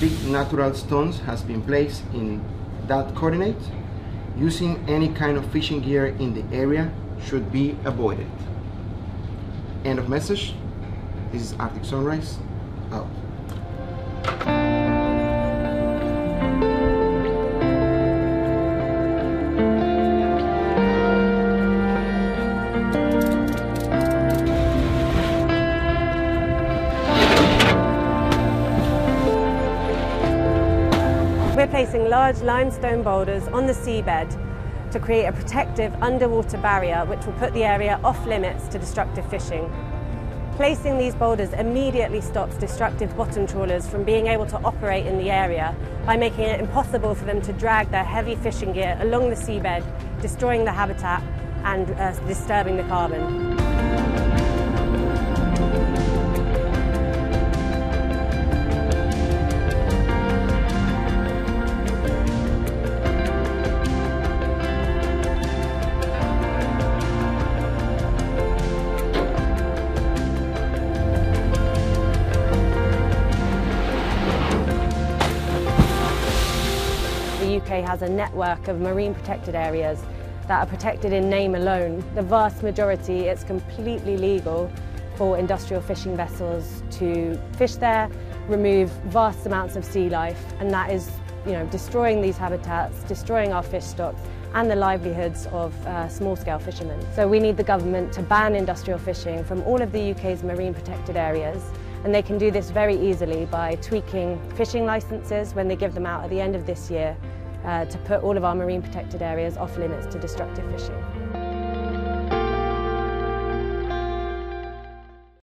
big natural stones has been placed in that coordinate. Using any kind of fishing gear in the area should be avoided. End of message. This is Arctic Sunrise. Out. Placing large limestone boulders on the seabed to create a protective underwater barrier which will put the area off limits to destructive fishing. Placing these boulders immediately stops destructive bottom trawlers from being able to operate in the area by making it impossible for them to drag their heavy fishing gear along the seabed, destroying the habitat and uh, disturbing the carbon. The UK has a network of marine protected areas that are protected in name alone. The vast majority, it's completely legal for industrial fishing vessels to fish there, remove vast amounts of sea life, and that is you know, destroying these habitats, destroying our fish stocks, and the livelihoods of uh, small-scale fishermen. So we need the government to ban industrial fishing from all of the UK's marine protected areas and they can do this very easily by tweaking fishing licences when they give them out at the end of this year uh, to put all of our marine protected areas off limits to destructive fishing.